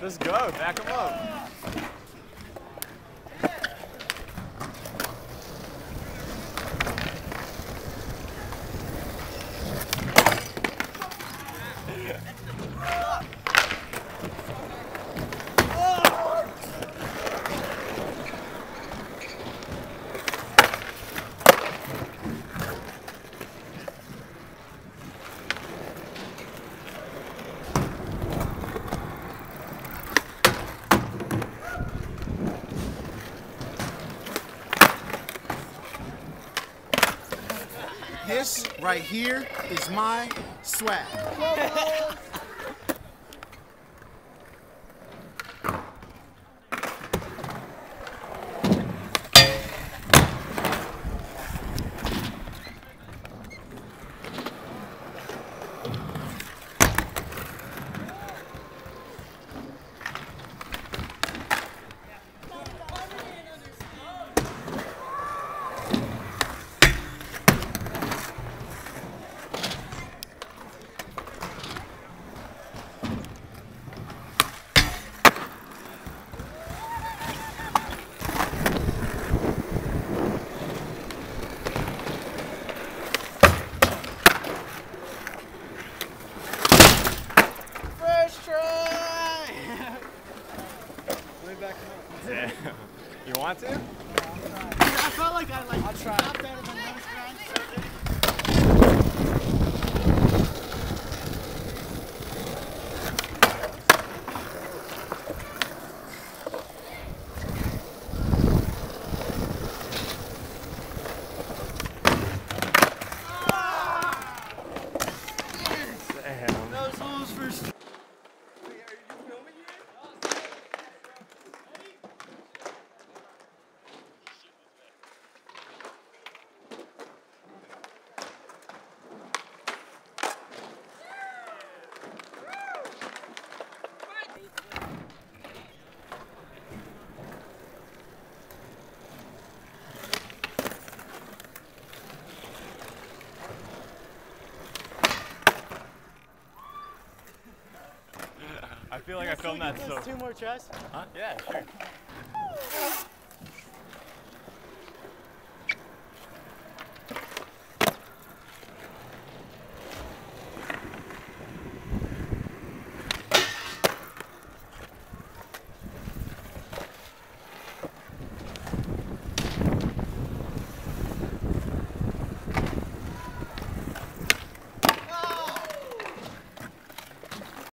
Let's go. Back him up. This right here is my swag. First try! Yeah. You want to? I felt like I like I'll try. Feel like I filmed that so. Two more tries. Huh? Yeah, sure.